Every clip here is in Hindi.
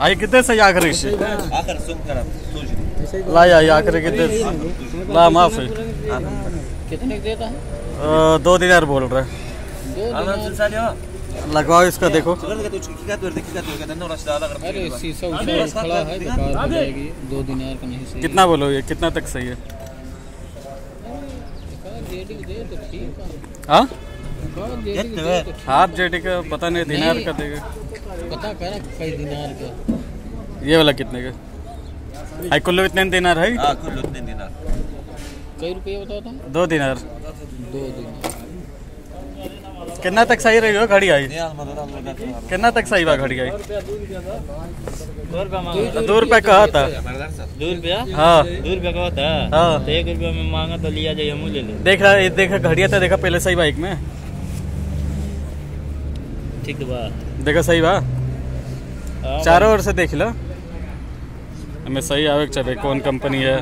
आई कितने से आखिर आखिर सुन कर ला आई आखिर कितने ला माफ़ कितने देता है? दो दिनार बोल रहे लगवाओ इसका देखो। है दो दिनार का नहीं सही कितना बोलो ये? कितना तक सही है? हाफ़ जेडी का पता नहीं दिनार का देगा। पता करा कई दिनार का ये वाला कितने का? आई कुल्लू इतने दिनार है? हाँ कुल्लू इतने दिनार कई रुपये बताओ तो दो दिनार दो दिनार कितना तक सही रही हो घड़ी आई? कितना तक सही बा घड़ी आई? दो रुपये कहा था। दो रुपया? हाँ। दो रुपया कहा था? हाँ। तो एक रुपया में मांगा तो लिया जाए हम ले। देख रहा देखा घड़िया था देखा पहले सही बाइक में। ठीक बा। देखो सही बा। हाँ, चारों ओर से देख लो। हमें सही आवे चाहिए कौन कंपनी है।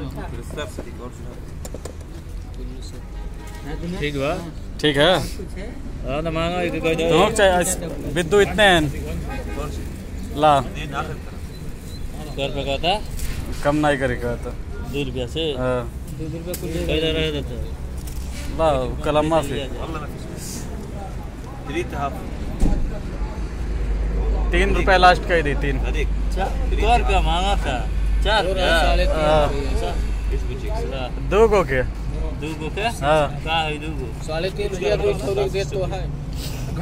ठीक बा। ठीक है। हाँ, तो विद्यु तो इतने हैं। ला। कर पे कहता। कम नहीं करे कहता। दो रुपया से। दो रुपया कुछ कैसा रहे देते ला कलमा से 3 तहफ तीन रुपए लास्ट का ही दी तीन। चार का मांगा था। चार दो गो के हाँ।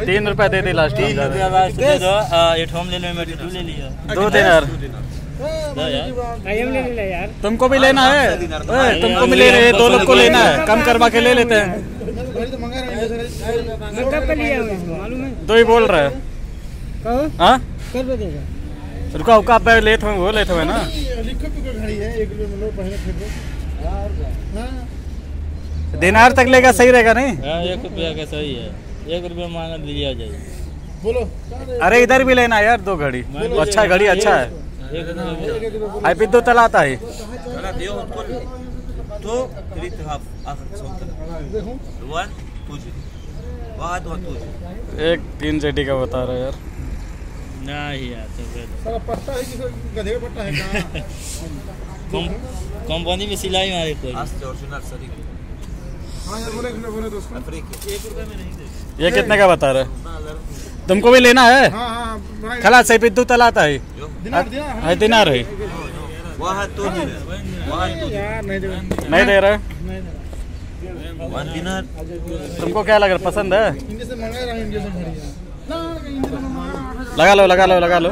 तीन रुपया दे दी लास्ट दो तीन यार। तुमको भी लेना है तुमको भी ले रहे दो लोग को लेना है। कम करवा के ले लेते हैं। दो ही बोल रहे है। रुका रुका पे लेट हो लेट लेत हुए ना दिनार तक लेगा सही रहेगा नहीं? एक रुपया का सही है। एक रुपया मांगा लिया जाए बोलो। अरे इधर भी लेना यार दो घड़ी। अच्छा घड़ी अच्छा है। आई। पी दो तलाता है एक तीन जेटी का बता रहा है यार। नहीं यार कंपनी में सिलाई मारे कोई। ये कितने का बता रहे तुमको भी लेना है? खला से पिद्दू तलाता है। दिनार, दिनार, है दिनार तो हाँ, नहीं दे रहे। तुमको क्या लग रहा पसंद है? लगा लो लगा लो लगा लो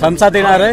खमसा दिनार है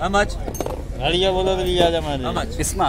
how much गाड़िया बोलो तो लिया जा मारे how much इसमा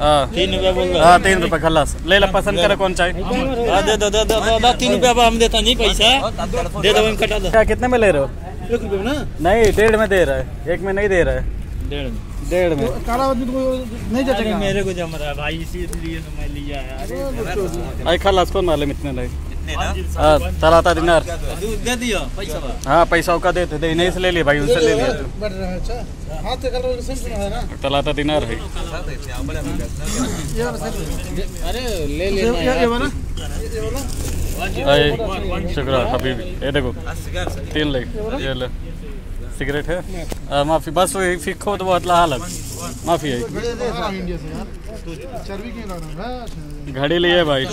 तीन रुपया बोल रहा हाँ। तीन रुपए खलास। ले ला पसंद करे कौन चाहिए हाँ दे दो दे दो दो, दो तीन रुपया हम देता नहीं पैसा। दे दो कटा दो। क्या कितने में ले रहे हो? एक रुपये ना? नहीं डेढ़ में दे रहा है। एक में नहीं दे रहा है। डेढ़ में। डेढ़ में। काला आदमी को नहीं जचेगा। मेरे को जम रहा है भाई इसीलिए तो मैं लिया है। अरे आई खलास कौन मालूम इतने नहीं ने था दिनार दे? दियो। पैसा हाँ पैसा का दे दे इन्हें से ले भाई उनसे ले लिया चला था दिनार है अरे ले ले ये वाला? शुक्र हबीबी ये देखो। तीन ले ये ले। सिगरेट है? हाँ, माफ़ी बस वही फिक्को तो बहुत हालत। माफ़ी है। घड़ी लिए भाई।